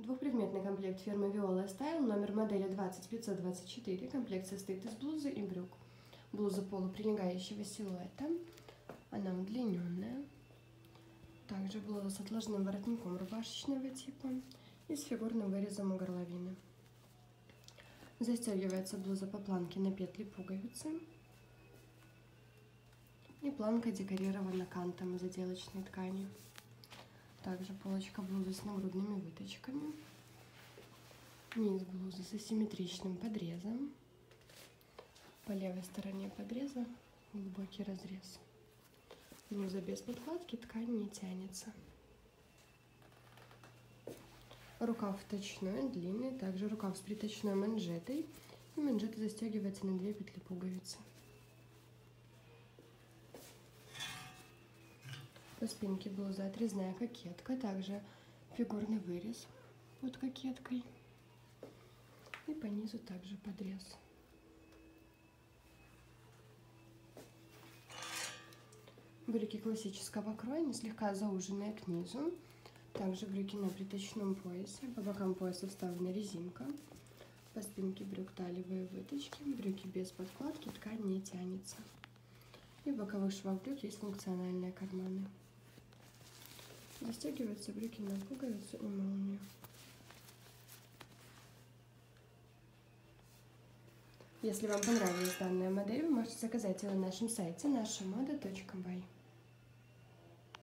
Двухпредметный комплект фирмы Viola Style, номер модели 20524. Комплект состоит из блузы и брюк. Блуза полуприлегающего силуэта. Она удлиненная. Также блуза с отложным воротником рубашечного типа и с фигурным вырезом у горловины. Застегивается блуза по планке на петли пуговицы. И планка декорирована кантом из отделочной ткани. Также полочка блузы с нагрудными выточками. Низ блузы с асимметричным подрезом. По левой стороне подреза глубокий разрез. Блуза без подкладки, ткань не тянется. Рукав вточной, длинный, также рукав с приточной манжетой. И манжета застегивается на две петли пуговицы. По спинке блузы отрезная кокетка, также фигурный вырез под кокеткой. И по низу также подрез. Брюки классического кроя, не слегка зауженные к низу. Также брюки на приточном поясе. По бокам пояса вставлена резинка. По спинке брюк талиевые выточки. Брюки без подкладки, ткань не тянется. И в боковых швах брюк есть функциональные карманы. Застегиваются брюки на пуговицу и молнию. Если вам понравилась данная модель, вы можете заказать ее на нашем сайте нашамода.бай.